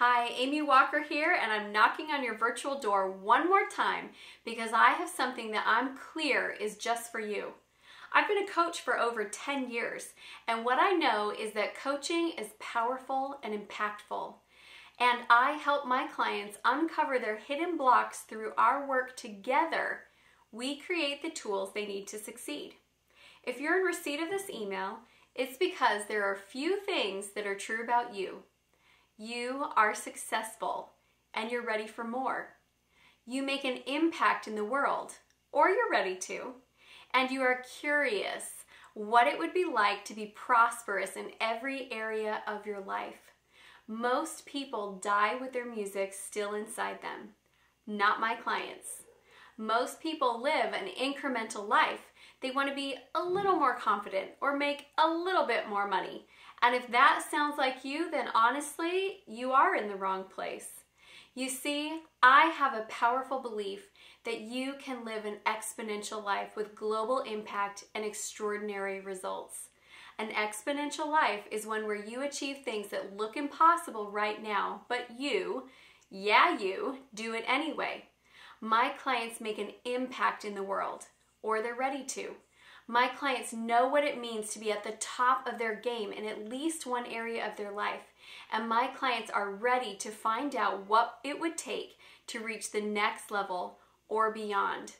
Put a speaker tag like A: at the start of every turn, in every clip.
A: Hi, Amy Walker here, and I'm knocking on your virtual door one more time because I have something that I'm clear is just for you. I've been a coach for over 10 years, and what I know is that coaching is powerful and impactful. And I help my clients uncover their hidden blocks through our work together. We create the tools they need to succeed. If you're in receipt of this email, it's because there are few things that are true about you. You are successful and you're ready for more. You make an impact in the world, or you're ready to, and you are curious what it would be like to be prosperous in every area of your life. Most people die with their music still inside them. Not my clients. Most people live an incremental life. They want to be a little more confident or make a little bit more money. And if that sounds like you, then honestly, you are in the wrong place. You see, I have a powerful belief that you can live an exponential life with global impact and extraordinary results. An exponential life is one where you achieve things that look impossible right now, but you, yeah, you, do it anyway. My clients make an impact in the world, or they're ready to. My clients know what it means to be at the top of their game in at least one area of their life, and my clients are ready to find out what it would take to reach the next level or beyond.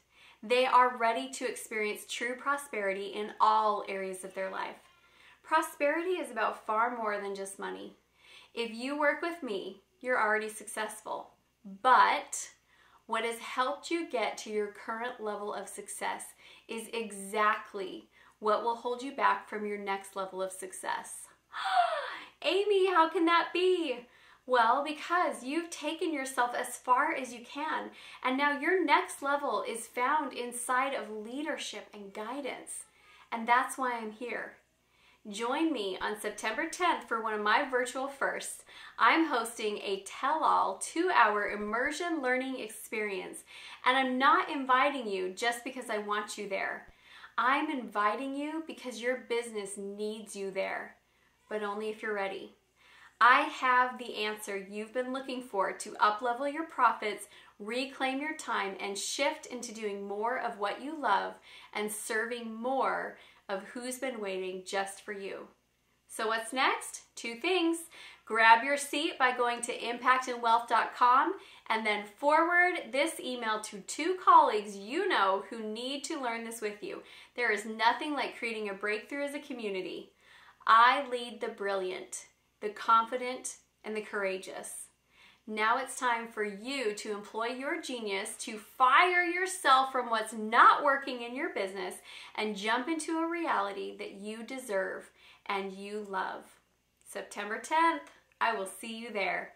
A: They are ready to experience true prosperity in all areas of their life. Prosperity is about far more than just money. If you work with me, you're already successful. But what has helped you get to your current level of success is exactly what will hold you back from your next level of success. Amy, how can that be? Well, because you've taken yourself as far as you can, and now your next level is found inside of leadership and guidance. And that's why I'm here. Join me on September 10th for one of my virtual firsts. I'm hosting a tell all two hour immersion learning experience, and I'm not inviting you just because I want you there. I'm inviting you because your business needs you there, but only if you're ready. I have the answer you've been looking for to uplevel your profits, reclaim your time, and shift into doing more of what you love and serving more of who's been waiting just for you. So, what's next? Two things. Grab your seat by going to impactandwealth.com and then forward this email to two colleagues you know who need to learn this with you. There is nothing like creating a breakthrough as a community. I lead the brilliant, the confident, and the courageous. Now it's time for you to employ your genius to fire yourself from what's not working in your business and jump into a reality that you deserve and you love. September 10th, I will see you there.